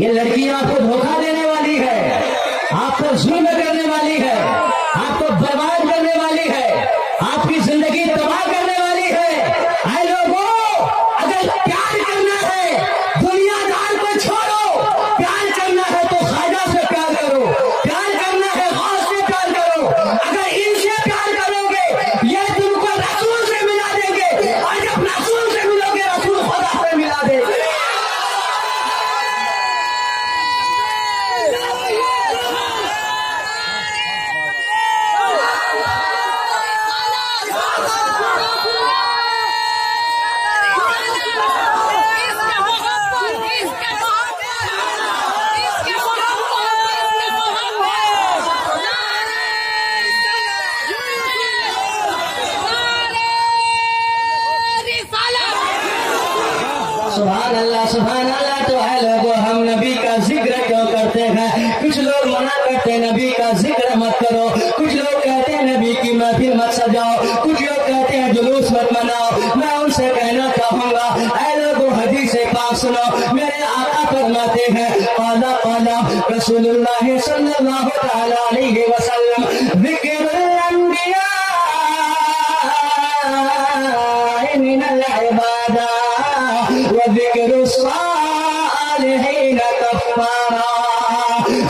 یہ لڑکی آپ کو دھوکہ دینے والی ہے، آپ کو ظلم کرنے والی ہے، آپ کو برباد کرنے والی ہے آپ کی زندگی تباہ کرنے والی ہے اے لوگوں اگر پیار کرنا ہے دنیا دار کو چھوڑو پیار کرنا ہے تو خواجہ سے پیار کرو پیار کرنا ہے غوث سے پیار کرو اگر ان سے پیار کرو گے یہ تم کو رسول سے ملا دیں گے اور جب رسول سے ملو گے رسول خدا سے ملا دیں گے سبحان اللہ تو ہے لوگوں ہم نبی کا ذکر کیوں کرتے ہیں؟ کچھ لوگ منع کرتے ہیں نبی کا ذکر مت کرو۔ کچھ لوگ کہتے ہیں نبی کی محفل مت سجاؤ۔ کچھ لوگ کہتے ہیں جلوس مت مناؤ۔ میں ان سے کہنا چاہوں گا، اے لوگوں حدیث پاک سنو۔ میرے آقا فرماتے ہیں پالا پالا رسول اللہ صلی اللہ تعالی علیہ وسلم، ذکر الانبیاء من العبادة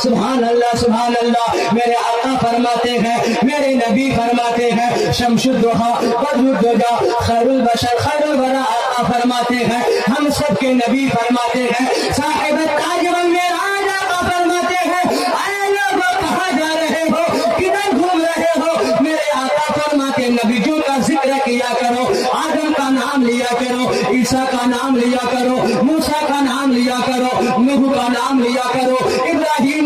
سبحان اللہ سبحان اللہ میرے آقا فرماتے ہیں، میرے نبی فرماتے ہیں شمش الدہا بدر الدجا خیر البشر خیر الورا آقا فرماتے ہیں، ہم سب کے نبی فرماتے ہیں، صاحب تاج والمیراج آقا فرماتے ہیں، اے لوگوں کہاں جا رہے ہو؟ کدھر گھوم رہے ہو؟ میرے آقا فرماتے نبیوں کا ذکر کیا کرو، آدم کا نام لیا کرو، عیسیٰ کا نام لیا کرو، موسیٰ کا نام لیا کرو، نوح کا نام لیا کرو، ابراہیم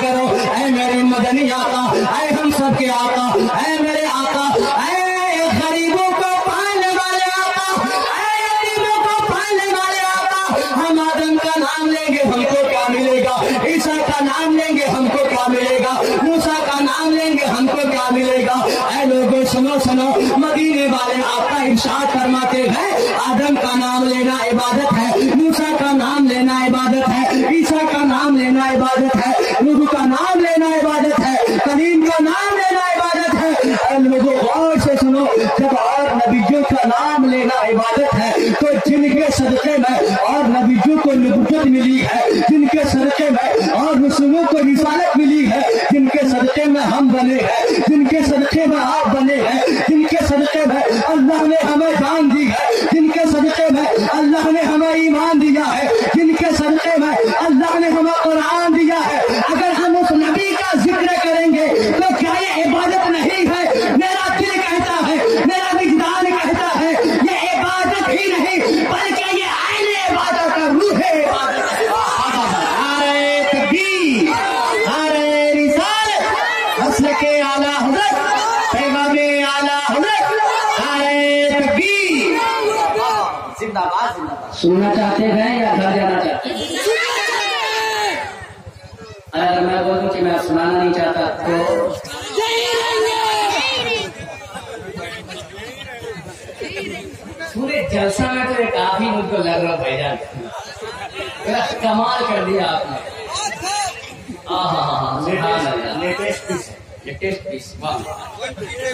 کرو؟ اے میرے مدنی آقا، اے ہم سب کے آقا، اے میرے آقا، اے غریبوں کو پالنے والے آقا، اے یتیموں کو پالنے والے آقا، ہم آدم کا نام لیں گے، ہم کو کیا ملے گا؟ عیسیٰ کا نام لیں گے، ہم کو کیا ملے گا؟ موسیٰ کا نام لیں گے، ہم کو کیا ملے گا؟ اے لوگوں، سنو سنو، مدینے والے آپ کا ارشاد فرماتے ہیں، آدم کا نام لینا عبادت ہے، موسیٰ کا نام لینا عبادت ہے، عیسیٰ کا نام لینا عبادت ہے میں ہم بنے کے اعلیٰ حضرت پیغام اعلیٰ حضرت نعرہ تکبیر سننا چاہتے ہیں یا گھر جانا چاہتے ہیں؟ اگر میں بولوں کہ میں سنانا نہیں چاہتا تو پورے جلسہ میں تو کافی مجھ کو لگ رہا بھائی جان۔ کمال کر دیا آپ نے۔ پیس لیٹسٹ پیس۔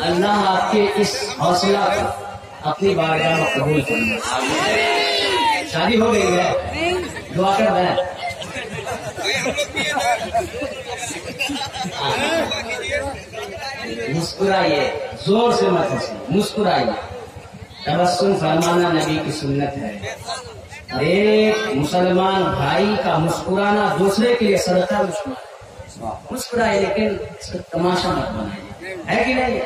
اللہ آپ کے اس حوصلہ کو اپنی بارگاہ میں قبول کرنا شادی ہو گئی ہے۔ دعا کر رہے ہیں مسکرائیے۔ زور سے مت مسکرائیے۔ تبسم فرمانا نبی کی سنت ہے۔ ایک مسلمان بھائی کا مسکرانا دوسرے کے لیے صدقہ مسکرا مسکرائے لیکن اس کا تماشا مت بنائیے ہے کہ نہیں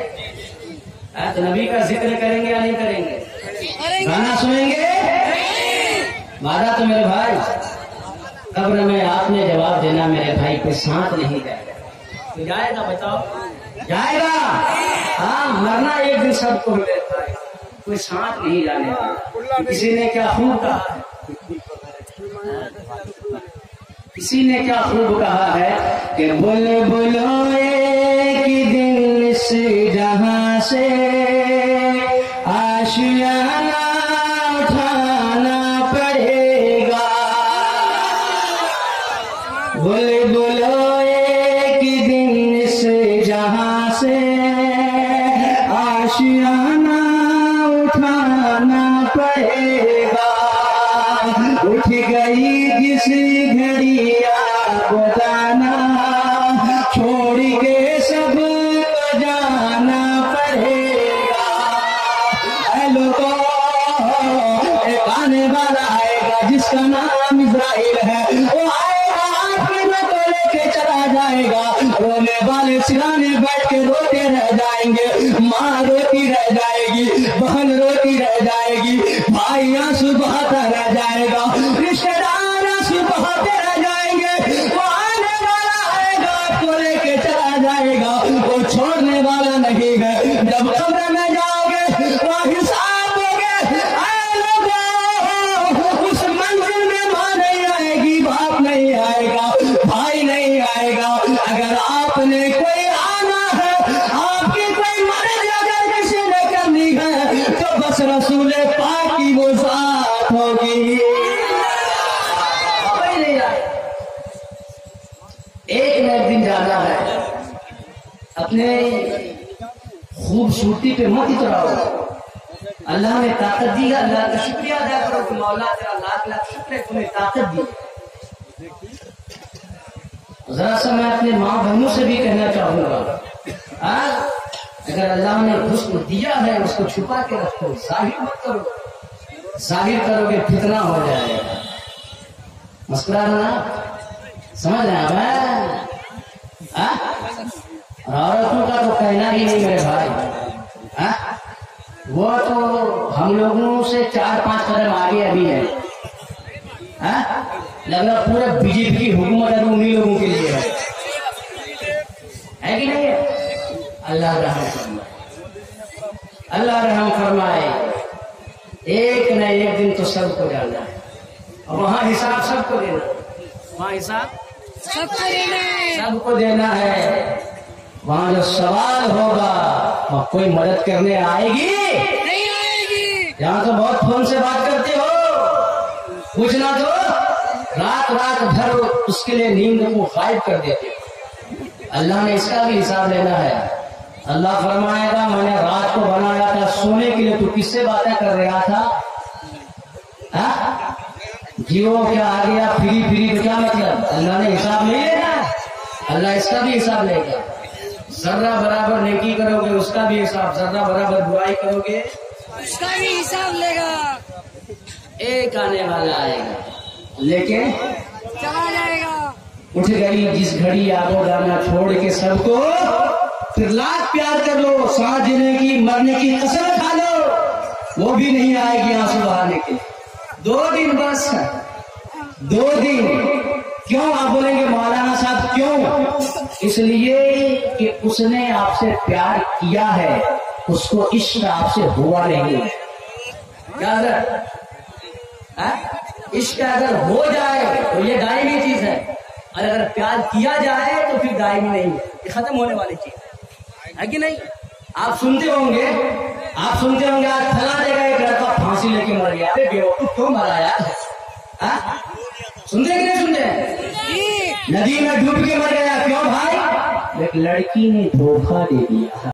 ہے تو نبی کا ذکر کریں گے یا نہیں کریں گے گانا سنیں گے وعدہ تو میرے بھائی قبر میں آپ نے جواب دینا میرے بھائی کوئی ساتھ نہیں جائے گا جائے گا بتاؤ جائے گا ہاں مرنا ایک دن سب کو بھائی کوئی ساتھ نہیں جانے گا کسی نے کیا خوب کہا کسی نے کیا خوب کہا ہے کہ بل بلو ایک دل اس جہاں سے آشیانہ اٹھانا پڑے گا۔ بول بل جائے گا۔ رونے والے سرانے بیٹھ کے روتے رہ جائیں گے۔ ماں روتی رہ جائے گی، بہن روتی رہ جائے گی۔ بھائی آنسو بہاتا رہ جائے گا۔ رشتے دار خوبصورتی پہ مت اتراؤ اللہ نے طاقت دی اللہ کا شکریہ ادا کرو کہ مولا تیرا لاکھ لاکھ شکر ہے تمہیں طاقت دی۔ ذرا سا میں اپنے ماں بہنوں سے بھی کہنا چاہوں گا ہاں؟ اگر اللہ نے حسن دیا ہے، اس کو چھپا کے رکھو، ظاہر مت کرو۔ ظاہر کرو گے فتنہ ہو جائے گا۔ مسکرانا، سمجھ رہے ہیں میں عورتوں کا تو کہنا ہی نہیں میرے بھائی۔ وہ تو ہم لوگوں سے چار پانچ قدم آگے ابھی ہے۔ ہاں؟ لگ رہا پورا بی جے پی کی حکومت ابھی انہیں لوگوں کے لیے ہے۔ ہے کہ نہیں؟ ہے؟ اللہ رحم فرمائے۔ اللہ رحم فرمائے۔ ایک نہ ایک دن تو سب کو جانا ہے۔ اور وہاں حساب سب کو دینا۔ ہے۔ وہاں حساب؟ سب کو دینا ہے۔ سب کو دینا ہے۔ وہاں جو سوال ہوگا وہاں کوئی مدد کرنے آئے گی؟ نہیں آئے گی۔ یہاں تو بہت فون سے بات کرتے ہو۔ پوچھنا تو رات رات بھر اس کے لیے نیند کو غائب کر دیتے اللہ نے اس کا بھی حساب لینا ہے۔ اللہ فرمائے گا میں نے رات کو بنایا تھا سونے کے لیے تو کس سے باتیں کر رہا تھا؟ ہاں؟ جیو کیا آ گیا فری فری کیا مطلب؟ اللہ نے حساب نہیں لینا اللہ اس کا بھی حساب لے گا۔ ذرہ برابر نیکی کرو گے اس کا بھی حساب ذرہ برابر برائی کرو گے۔ اس کا بھی حساب لے گا۔ ایک آنے والا آئے گا۔ لیکن چلا جائے گا۔ اٹھ گئی جس گھڑی آگو جانا چھوڑ کے سب کو پھر لاکھ پیار کر لو سانس جینے کی مرنے کی قسم کھا لو۔ وہ بھی نہیں آئے گی آنسو بہانے کے دو دن بس۔ دو دن۔ کیوں آپ بولیں گے مولانا صاحب کیوں؟ اس لیے کہ اس نے آپ سے پیار کیا ہے، اس کو عشق آپ سے ہوا نہیں۔ کیا ہاں؟ عشق اگر ہو جائے تو یہ دائمی چیز ہے۔ اور اگر پیار کیا جائے تو پھر دائمی نہیں ہے۔ یہ ختم ہونے والی چیز ہے۔ کہ نہیں؟ آپ سنتے ہوں گے۔ آپ سنتے ہوں گے، آج فلاں جگہ ایک لڑکا پھانسی لے کے مر گیا۔ ارے بیوقوف، کیوں مرا یار ہاں؟ سنتے کہ نہیں سنتے؟ ندی میں ڈوب کے مر گیا کیوں بھائی؟ ایک لڑکی نے دھوکہ دے دیا۔